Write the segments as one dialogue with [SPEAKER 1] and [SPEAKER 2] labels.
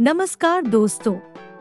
[SPEAKER 1] नमस्कार दोस्तों,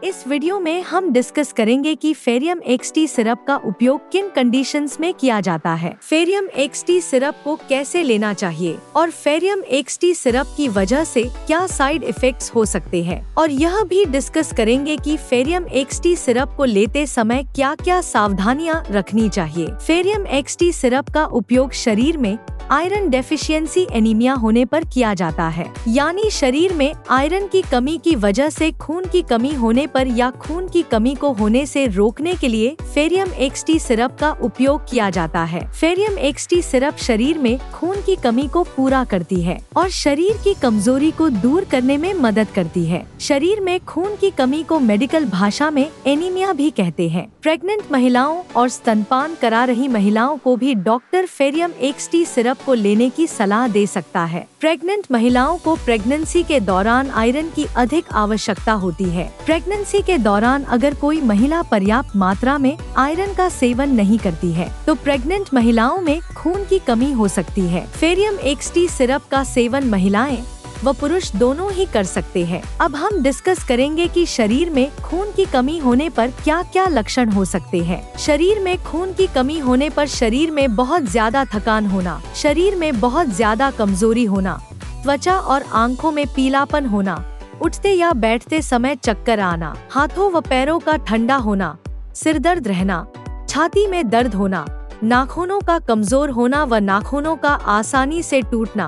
[SPEAKER 1] इस वीडियो में हम डिस्कस करेंगे कि फेरियम एक्सटी सिरप का उपयोग किन कंडीशंस में किया जाता है। फेरियम एक्सटी सिरप को कैसे लेना चाहिए और फेरियम एक्सटी सिरप की वजह से क्या साइड इफेक्ट्स हो सकते हैं। और यह भी डिस्कस करेंगे कि फेरियम एक्सटी सिरप को लेते समय क्या क्या सावधानियाँ रखनी चाहिए। फेरियम एक्सटी सिरप का उपयोग शरीर में आयरन डेफिशिएंसी एनीमिया होने पर किया जाता है। यानी शरीर में आयरन की कमी की वजह से खून की कमी होने पर या खून की कमी को होने से रोकने के लिए फेरियम एक्सटी सिरप का उपयोग किया जाता है। फेरियम एक्सटी सिरप शरीर में खून की कमी को पूरा करती है और शरीर की कमज़ोरी को दूर करने में मदद करती है। शरीर में खून की कमी को मेडिकल भाषा में एनीमिया भी कहते हैं। प्रेग्नेंट महिलाओं और स्तनपान करा रही महिलाओं को भी डॉक्टर फेरियम एक्सटी सिरप को लेने की सलाह दे सकता है। प्रेग्नेंट महिलाओं को प्रेगनेंसी के दौरान आयरन की अधिक आवश्यकता होती है। प्रेगनेंसी के दौरान अगर कोई महिला पर्याप्त मात्रा में आयरन का सेवन नहीं करती है तो प्रेग्नेंट महिलाओं में खून की कमी हो सकती है। फेरियम एक्सटी सिरप का सेवन महिलाएँ व पुरुष दोनों ही कर सकते हैं। अब हम डिस्कस करेंगे कि शरीर में खून की कमी होने पर क्या क्या लक्षण हो सकते हैं। शरीर में खून की कमी होने पर शरीर में बहुत ज़्यादा थकान होना, शरीर में बहुत ज़्यादा कमज़ोरी होना, त्वचा और आँखों में पीलापन होना, उठते या बैठते समय चक्कर आना, हाथों व पैरों का ठंडा होना, सिर दर्द रहना, छाती में दर्द होना, नाखूनों का कमज़ोर होना व नाखूनों का आसानी से टूटना।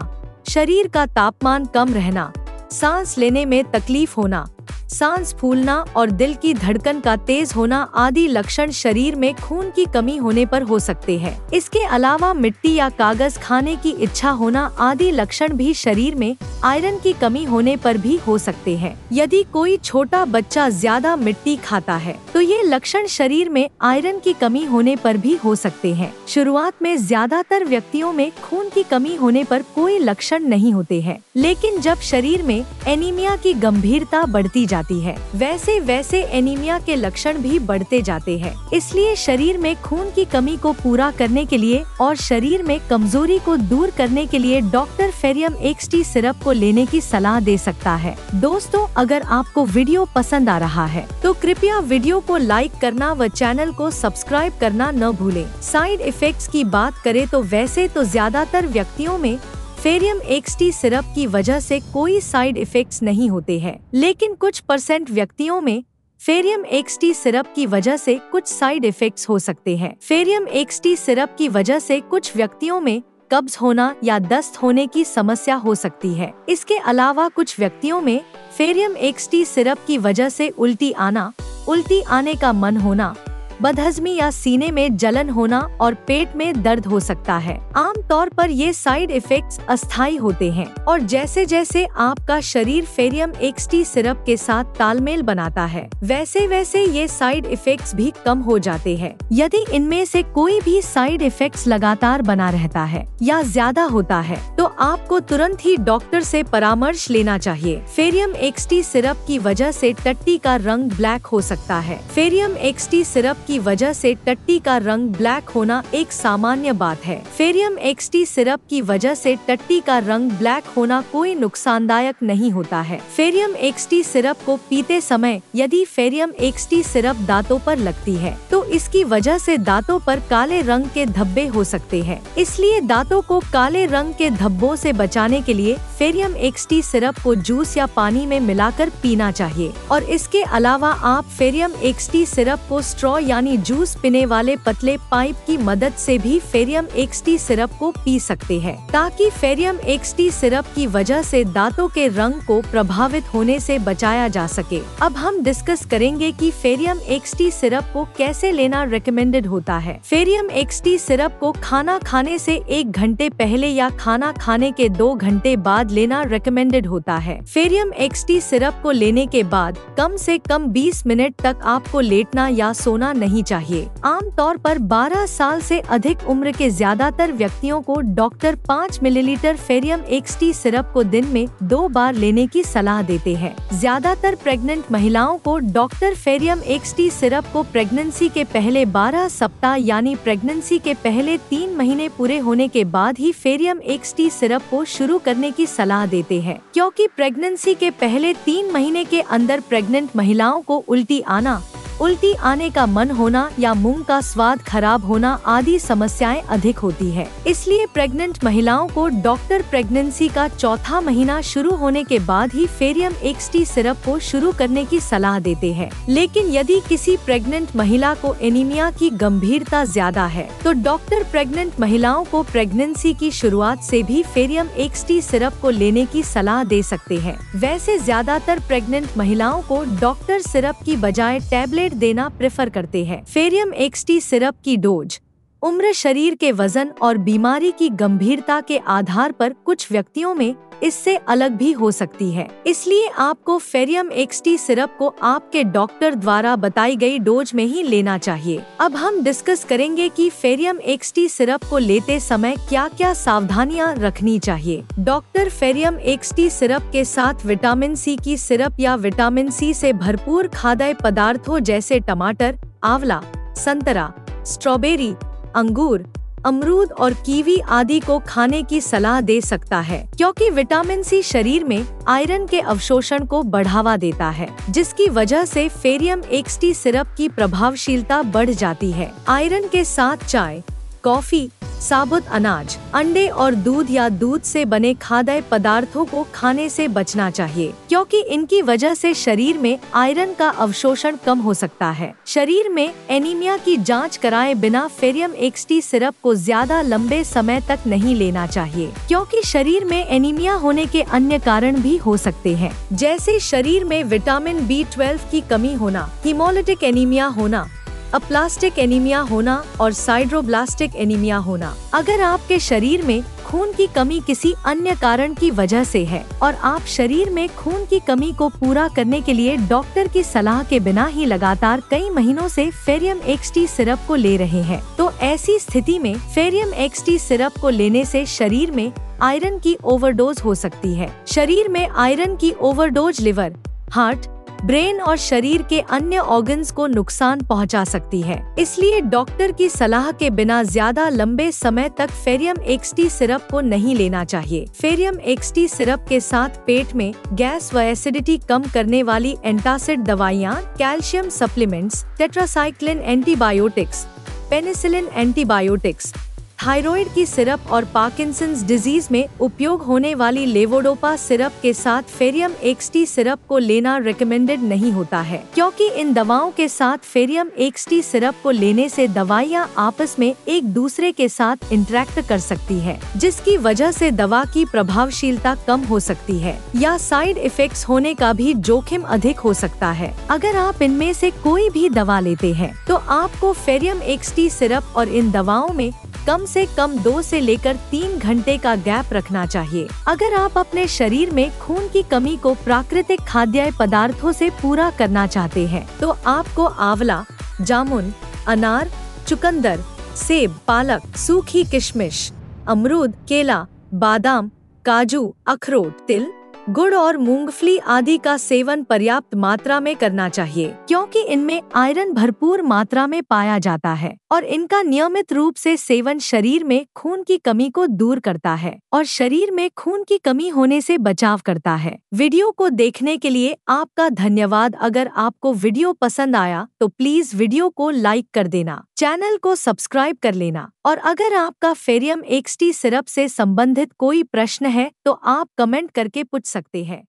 [SPEAKER 1] शरीर का तापमान कम रहना सांस लेने में तकलीफ़ होना। सांस फूलना और दिल की धड़कन का तेज होना आदि लक्षण शरीर में खून की कमी होने पर हो सकते हैं। इसके अलावा मिट्टी या कागज़ खाने की इच्छा होना आदि लक्षण भी शरीर में आयरन की कमी होने पर भी हो सकते हैं। यदि कोई छोटा बच्चा ज़्यादा मिट्टी खाता है तो ये लक्षण शरीर में आयरन की कमी होने पर भी हो सकते हैं। शुरुआत में ज़्यादातर व्यक्तियों में खून की कमी होने पर कोई लक्षण नहीं होते हैं, लेकिन जब शरीर में एनीमिया की गंभीरता बढ़ती जाती है। वैसे वैसे एनीमिया के लक्षण भी बढ़ते जाते हैं। इसलिए शरीर में खून की कमी को पूरा करने के लिए और शरीर में कमज़ोरी को दूर करने के लिए डॉक्टर फेरियम एक्सटी सिरप को लेने की सलाह दे सकता है। दोस्तों, अगर आपको वीडियो पसंद आ रहा है तो कृपया वीडियो को लाइक करना व चैनल को सब्सक्राइब करना न भूले। साइड इफ़ेक्ट की बात करे तो वैसे तो ज़्यादातर व्यक्तियों में फेरियम एक्सटी सिरप की वजह से कोई साइड इफेक्ट्स नहीं होते हैं। लेकिन कुछ परसेंट व्यक्तियों में फेरियम एक्सटी सिरप की वजह से कुछ साइड इफेक्ट्स हो सकते हैं। फेरियम एक्सटी सिरप की वजह से कुछ व्यक्तियों में कब्ज होना या दस्त होने की समस्या हो सकती है। इसके अलावा कुछ व्यक्तियों में फेरियम एक्सटी सिरप की वजह से उल्टी आना, उल्टी आने का मन होना बदहजमी या सीने में जलन होना और पेट में दर्द हो सकता है। आमतौर पर ये साइड इफेक्ट्स अस्थायी होते हैं और जैसे जैसे आपका शरीर फेरियम एक्सटी सिरप के साथ तालमेल बनाता है वैसे वैसे ये साइड इफेक्ट्स भी कम हो जाते हैं। यदि इनमें से कोई भी साइड इफेक्ट्स लगातार बना रहता है या ज़्यादा होता है तो आपको तुरंत ही डॉक्टर से परामर्श लेना चाहिए। फेरियम एक्सटी सिरप की वजह से टट्टी का रंग ब्लैक हो सकता है। फेरियम एक्सटी सिरप की वजह से टट्टी का रंग ब्लैक होना एक सामान्य बात है। फेरियम एक्सटी सिरप की वजह से टट्टी का रंग ब्लैक होना कोई नुकसानदायक नहीं होता है। फेरियम एक्सटी सिरप को पीते समय यदि फेरियम एक्सटी सिरप दांतों पर लगती है तो इसकी वजह से दांतों पर काले रंग के धब्बे हो सकते हैं। इसलिए दांतों को काले रंग के धब्बों से बचाने के लिए फेरियम एक्सटी सिरप को जूस या पानी में मिलाकर पीना चाहिए। और इसके अलावा आप फेरियम एक्सटी सिरप को स्ट्रॉ या यानी जूस पीने वाले पतले पाइप की मदद से भी फेरियम एक्सटी सिरप को पी सकते हैं। ताकि फेरियम एक्सटी सिरप की वजह से दांतों के रंग को प्रभावित होने से बचाया जा सके। अब हम डिस्कस करेंगे कि फेरियम एक्सटी सिरप को कैसे लेना रिकमेंडेड होता है। फेरियम एक्सटी सिरप को खाना खाने से एक घंटे पहले या खाना खाने के दो घंटे बाद लेना रिकमेंडेड होता है। फेरियम एक्सटी सिरप को लेने के बाद कम से कम 20 मिनट तक आपको लेटना या सोना नहीं चाहिए। आमतौर पर 12 साल से अधिक उम्र के ज़्यादातर व्यक्तियों को doctor 5 millilitre Ferium XT syrup को दिन में दो बार लेने की सलाह देते हैं। ज़्यादातर प्रेग्नेंट महिलाओं को डॉक्टर फेरियम एक्सटी सिरप को प्रेगनेंसी के पहले 12 सप्ताह यानी प्रेगनेंसी के पहले तीन महीने पूरे होने के बाद ही फेरियम एक्सटी सिरप को शुरू करने की सलाह देते हैं। क्योंकि प्रेगनेंसी के पहले तीन महीने के अंदर प्रेग्नेंट महिलाओं को उल्टी आना उल्टी आने का मन होना या मुँह का स्वाद खराब होना आदि समस्याएँ अधिक होती है। इसलिए प्रेग्नेंट महिलाओं को डॉक्टर प्रेगनेंसी का चौथा महीना शुरू होने के बाद ही फेरियम एक्सटी सिरप को शुरू करने की सलाह देते हैं। लेकिन यदि किसी प्रेग्नेंट महिला को एनीमिया की गंभीरता ज़्यादा है तो डॉक्टर प्रेग्नेंट महिलाओं को प्रेगनेंसी की शुरुआत से भी फेरियम एक्सटी सिरप को लेने की सलाह दे सकते हैं। वैसे ज़्यादातर प्रेग्नेंट महिलाओं को डॉक्टर सिरप की बजाय टैबलेट देना प्रेफर करते हैं। फेरियम एक्सटी सिरप की डोज। उम्र शरीर के वज़न और बीमारी की गंभीरता के आधार पर कुछ व्यक्तियों में इससे अलग भी हो सकती है। इसलिए आपको फेरियम एक्सटी सिरप को आपके डॉक्टर द्वारा बताई गई डोज में ही लेना चाहिए। अब हम डिस्कस करेंगे कि फेरियम एक्सटी सिरप को लेते समय क्या क्या सावधानियाँ रखनी चाहिए। डॉक्टर फेरियम एक्सटी सिरप के साथ विटामिन सी की सिरप या विटामिन सी से भरपूर खाद्य पदार्थों जैसे टमाटर, आंवला, संतरा, स्ट्रॉबेरी अंगूर, अमरूद और कीवी आदि को खाने की सलाह दे सकता है, क्योंकि विटामिन सी शरीर में आयरन के अवशोषण को बढ़ावा देता है, जिसकी वजह से फेरियम एक्सटी सिरप की प्रभावशीलता बढ़ जाती है। आयरन के साथ चाय, कॉफ़ी साबुत अनाज, अंडे और दूध या दूध से बने खाद्य पदार्थों को खाने से बचना चाहिए, क्योंकि इनकी वजह से शरीर में आयरन का अवशोषण कम हो सकता है। शरीर में एनीमिया की जाँच कराए बिना फेरियम एक्सटी सिरप को ज़्यादा लंबे समय तक नहीं लेना चाहिए, क्योंकि शरीर में एनीमिया होने के अन्य कारण भी हो सकते हैं। जैसे शरीर में विटामिन बी ट्वेल्व की कमी होना हिमोलिटिक एनीमिया होना अप्लास्टिक एनीमिया होना और साइड्रोब्लास्टिक एनीमिया होना, अगर आपके शरीर में खून की कमी किसी अन्य कारण की वजह से है और आप शरीर में खून की कमी को पूरा करने के लिए डॉक्टर की सलाह के बिना ही लगातार कई महीनों से फेरियम एक्सटी सिरप को ले रहे हैं तो ऐसी स्थिति में फेरियम एक्सटी सिरप को लेने से शरीर में आयरन की ओवरडोज हो सकती है। शरीर में आयरन की ओवरडोज लिवर हार्ट ब्रेन और शरीर के अन्य ऑर्गन्स को नुकसान पहुँचा सकती है। इसलिए डॉक्टर की सलाह के बिना ज़्यादा लंबे समय तक फेरियम एक्सटी सिरप को नहीं लेना चाहिए। फेरियम एक्सटी सिरप के साथ पेट में गैस व एसिडिटी कम करने वाली एंटासिड दवाइयाँ, calcium supplements, tetracycline antibiotics, penicillin antibiotics thyroid की सिरप और पार्किंसंस डिज़ीज़ में उपयोग होने वाली लेवोडोपा सिरप के साथ फेरियम एक्सटी सिरप को लेना रिकमेंडेड नहीं होता है, क्योंकि इन दवाओं के साथ फेरियम एक्सटी सिरप को लेने से दवाइयाँ आपस में एक दूसरे के साथ इंटरेक्ट कर सकती है, जिसकी वजह से दवा की प्रभावशीलता कम हो सकती है, या साइड इफेक्ट्स होने का भी जोखिम अधिक हो सकता है। अगर आप इनमें से कोई भी दवा लेते हैं तो आपको फेरियम एक्सटी सिरप और इन दवाओं में कम से कम दो से लेकर तीन घंटे का गैप रखना चाहिए। अगर आप अपने शरीर में खून की कमी को प्राकृतिक खाद्य पदार्थों से पूरा करना चाहते हैं तो आपको आंवला, जामुन, अनार, चुकंदर, सेब, पालक, सूखी किशमिश, अमरूद, केला, बादाम, काजू, अखरोट, तिल गुड़ और मूंगफली आदि का सेवन पर्याप्त मात्रा में करना चाहिए, क्योंकि इनमें आयरन भरपूर मात्रा में पाया जाता है और इनका नियमित रूप से सेवन शरीर में खून की कमी को दूर करता है और शरीर में खून की कमी होने से बचाव करता है। वीडियो को देखने के लिए आपका धन्यवाद। अगर आपको वीडियो पसंद आया तो प्लीज़ वीडियो को लाइक कर देना, चैनल को सब्सक्राइब कर लेना और अगर आपका फेरियम एक्सटी सिरप से संबंधित कोई प्रश्न है तो आप कमेंट करके पूछ सकते हैं।